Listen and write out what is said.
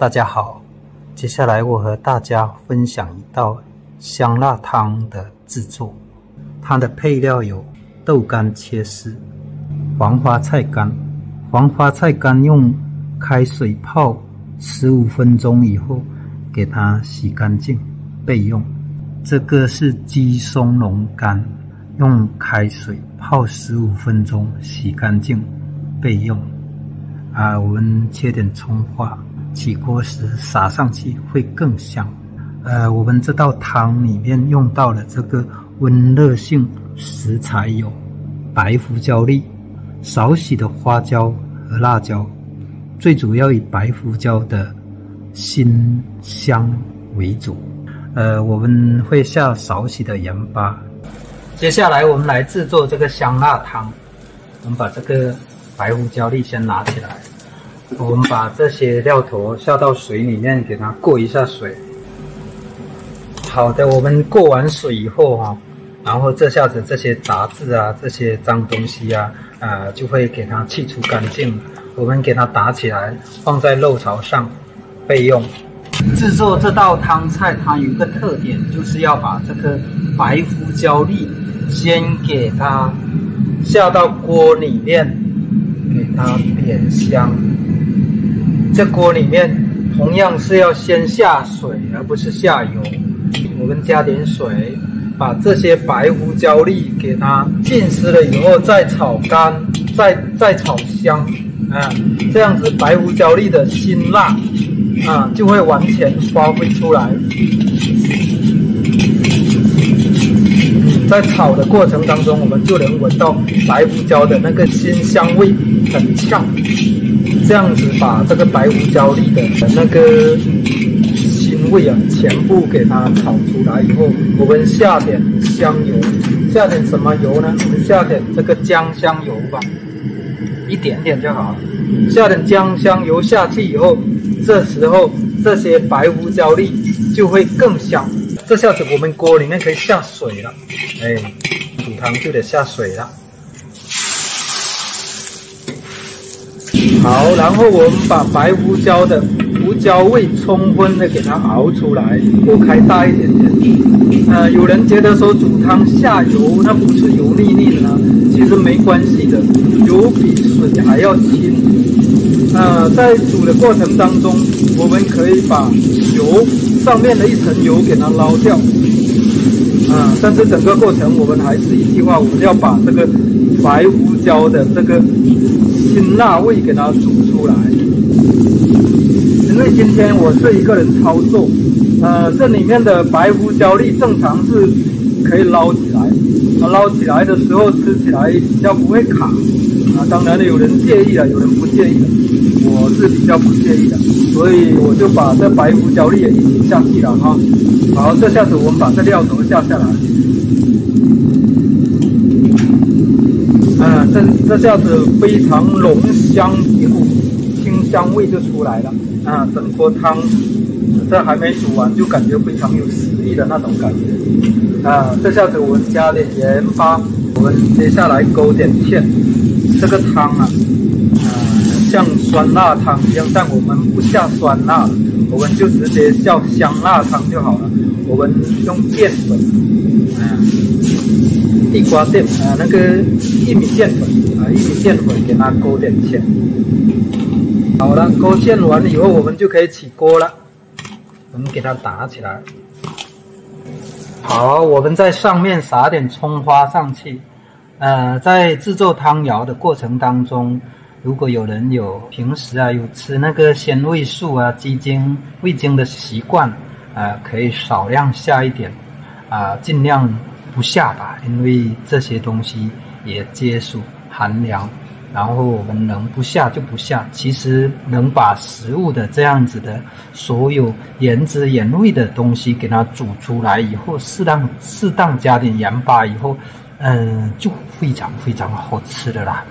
大家好，接下来我和大家分享一道香辣汤的制作。它的配料有豆干切丝、黄花菜干。黄花菜干用开水泡十五分钟以后，给它洗干净备用。这个是鸡松茸干，用开水泡十五分钟洗干净备用。啊，我们切点葱花，起锅时撒上去会更香。呃，我们这道汤里面用到了这个温热性食材有白胡椒粒、少许的花椒和辣椒，最主要以白胡椒的辛香为主。呃，我们会下少许的盐巴。接下来我们来制作这个香辣汤，我们把这个。白胡椒粒先拿起来，我们把这些料头下到水里面，给它过一下水。好的，我们过完水以后哈，然后这下子这些杂质啊、这些脏东西啊，呃，就会给它去除干净。我们给它打起来，放在漏槽上备用。制作这道汤菜，它有个特点，就是要把这个白胡椒粒先给它下到锅里面。给它煸香，这锅里面同样是要先下水，而不是下油。我们加点水，把这些白胡椒粒给它浸湿了以后，再炒干，再再炒香，啊，这样子白胡椒粒的辛辣啊就会完全发挥出来。在炒的过程当中，我们就能闻到白胡椒的那个辛香味很呛，这样子把这个白胡椒粒的那个腥味啊，全部给它炒出来以后，我们下点香油，下点什么油呢？我们下点这个姜香油吧，一点点就好了。下点姜香油下去以后，这时候这些白胡椒粒就会更香。这下子我们锅里面可以下水了，哎，煮汤就得下水了。好，然后我们把白胡椒的胡椒味充分的给它熬出来，锅开大一点点。呃，有人觉得说煮汤下油，那不是油腻腻的呢？其实没关系的，油比水还要轻。呃，在煮的过程当中，我们可以把油。上面的一层油给它捞掉，啊！但是整个过程我们还是一句话，我们要把这个白胡椒的这个辛辣味给它煮出来。因为今天我是一个人操作，呃，这里面的白胡椒粒正常是可以捞起来，啊，捞起来的时候吃起来比较不会卡，啊，当然了，有人介意的，有人不介意的，我是比较不介意的。所以我就把这白胡椒粒也一起下去了哈。好，这下子我们把这料头下下来。啊，这这下子非常浓香一股清香味就出来了。啊，整锅汤这还没煮完就感觉非常有食欲的那种感觉。啊，这下子我们加点盐巴，我们接下来勾点芡。这个汤啊。像酸辣汤一样，但我们不下酸辣，我们就直接叫香辣汤就好了。我们用淀粉，啊，地瓜淀啊，那个玉米淀粉啊，玉米淀粉给它勾点芡。好了，勾芡完了以后，我们就可以起锅了。我们给它打起来。好，我们在上面撒点葱花上去。呃，在制作汤肴的过程当中。如果有人有平时啊有吃那个鲜味素啊鸡精味精的习惯，啊可以少量下一点，啊尽量不下吧，因为这些东西也接触寒凉。然后我们能不下就不下，其实能把食物的这样子的所有原汁原味的东西给它煮出来以后，适当适当加点盐巴以后，嗯就非常非常好吃的啦。